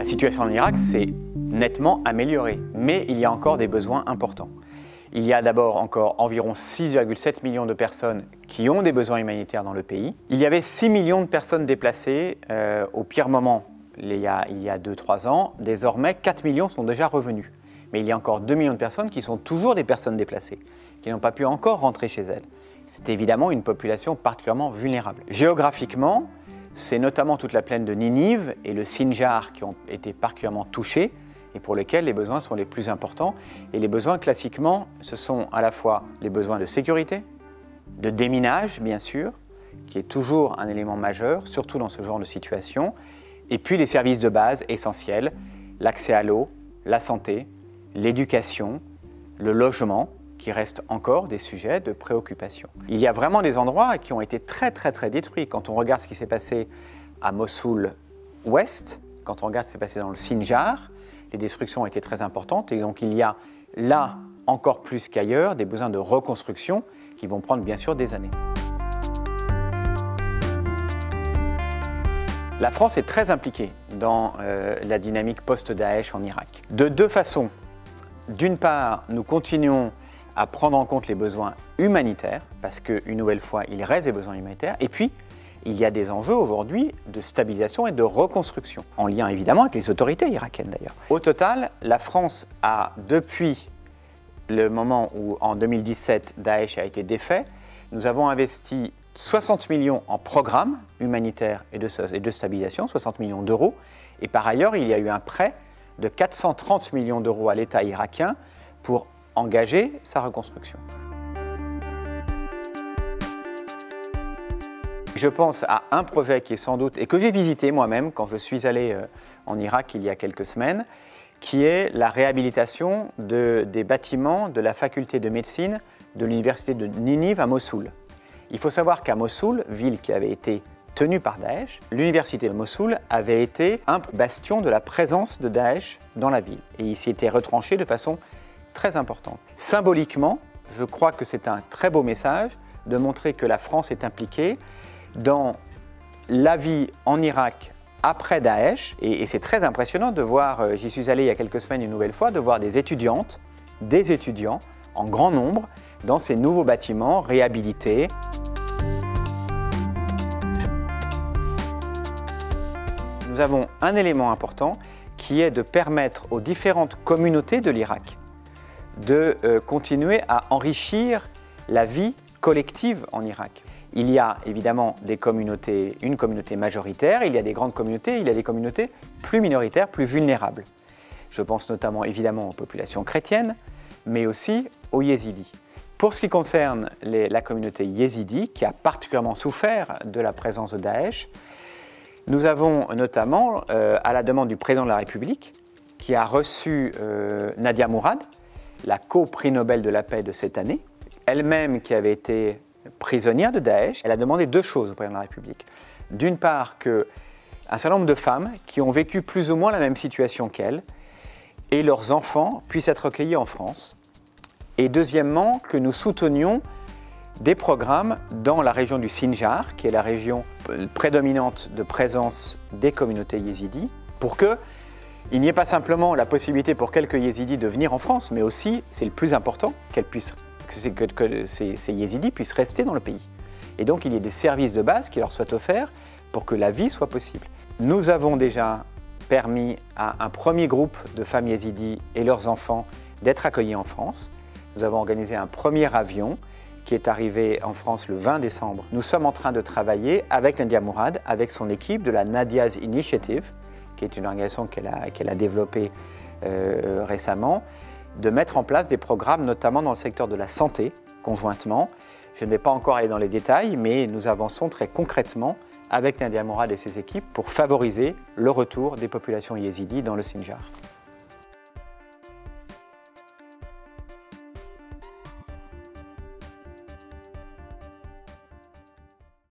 La situation en Irak s'est nettement améliorée, mais il y a encore des besoins importants. Il y a d'abord encore environ 6,7 millions de personnes qui ont des besoins humanitaires dans le pays. Il y avait 6 millions de personnes déplacées euh, au pire moment il y a 2-3 ans. Désormais, 4 millions sont déjà revenus. Mais il y a encore 2 millions de personnes qui sont toujours des personnes déplacées, qui n'ont pas pu encore rentrer chez elles. C'est évidemment une population particulièrement vulnérable. Géographiquement, c'est notamment toute la plaine de Ninive et le Sinjar qui ont été particulièrement touchés et pour lesquels les besoins sont les plus importants. Et les besoins, classiquement, ce sont à la fois les besoins de sécurité, de déminage, bien sûr, qui est toujours un élément majeur, surtout dans ce genre de situation, et puis les services de base essentiels, l'accès à l'eau, la santé, l'éducation, le logement, qui restent encore des sujets de préoccupation. Il y a vraiment des endroits qui ont été très très très détruits. Quand on regarde ce qui s'est passé à Mossoul ouest, quand on regarde ce qui s'est passé dans le Sinjar, les destructions ont été très importantes et donc il y a là encore plus qu'ailleurs des besoins de reconstruction qui vont prendre bien sûr des années. La France est très impliquée dans euh, la dynamique post-Daesh en Irak. De deux façons. D'une part, nous continuons à prendre en compte les besoins humanitaires, parce qu'une nouvelle fois, il reste des besoins humanitaires. Et puis, il y a des enjeux aujourd'hui de stabilisation et de reconstruction, en lien évidemment avec les autorités irakiennes d'ailleurs. Au total, la France a, depuis le moment où en 2017 Daesh a été défait, nous avons investi 60 millions en programmes humanitaires et de, et de stabilisation, 60 millions d'euros, et par ailleurs, il y a eu un prêt de 430 millions d'euros à l'État irakien pour engager sa reconstruction. Je pense à un projet qui est sans doute, et que j'ai visité moi-même quand je suis allé euh, en Irak il y a quelques semaines, qui est la réhabilitation de, des bâtiments de la faculté de médecine de l'université de Ninive à Mossoul. Il faut savoir qu'à Mossoul, ville qui avait été tenue par Daesh, l'université de Mossoul avait été un bastion de la présence de Daesh dans la ville. Et il s'y était retranché de façon très importante. Symboliquement, je crois que c'est un très beau message de montrer que la France est impliquée dans la vie en Irak après Daesh. Et, c'est très impressionnant de voir, euh, j'y suis allé il y a quelques semaines une nouvelle fois, de voir des étudiantes, des étudiants en grand nombre dans ces nouveaux bâtiments réhabilités. Nous avons un élément important qui est de permettre aux différentes communautés de l'Irak de euh, continuer à enrichir la vie collective en Irak. Il y a évidemment des communautés, une communauté majoritaire, il y a des grandes communautés, il y a des communautés plus minoritaires, plus vulnérables. Je pense notamment évidemment aux populations chrétiennes, mais aussi aux yézidis. Pour ce qui concerne la communauté yézidi, qui a particulièrement souffert de la présence de Daesh, nous avons notamment, euh, à la demande du président de la République, qui a reçu euh, Nadia Mourad, la co-prix Nobel de la paix de cette année, elle-même qui avait été prisonnière de Daesh, elle a demandé deux choses au président de la République. D'une part, que un certain nombre de femmes qui ont vécu plus ou moins la même situation qu'elle et leurs enfants puissent être recueillis en France. Et deuxièmement, que nous soutenions des programmes dans la région du Sinjar, qui est la région prédominante de présence des communautés yézidis, pour que il n'y ait pas simplement la possibilité pour quelques yézidis de venir en France, mais aussi, c'est le plus important, qu'elles puissent, que, ces, ces, yézidis puissent rester dans le pays. Et donc il y ait des services de base qui leur soient offerts pour que la vie soit possible. Nous avons déjà permis à un premier groupe de femmes yézidis et leurs enfants d'être accueillis en France. Nous avons organisé un premier avion qui est arrivé en France le 20 décembre. Nous sommes en train de travailler avec Nadia Mourad, avec son équipe de la Nadia's Initiative, qui est une organisation qu'elle a, développée euh, récemment, de mettre en place des programmes, notamment dans le secteur de la santé, conjointement. Je ne vais pas encore aller dans les détails, mais nous avançons très concrètement avec Nadia Mourad et ses équipes pour favoriser le retour des populations yézidis dans le Sinjar.